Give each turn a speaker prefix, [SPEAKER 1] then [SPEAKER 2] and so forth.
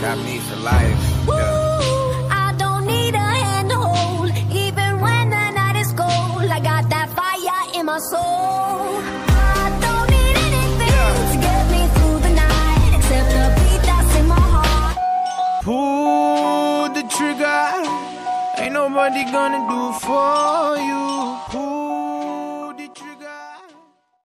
[SPEAKER 1] got me for life. Yeah.
[SPEAKER 2] I don't need a hand to hold, even when the night is cold. I got that fire in my soul. I don't need anything to get me through the night, except the beat that's in my heart.
[SPEAKER 1] Pull the trigger. Ain't nobody gonna do it for.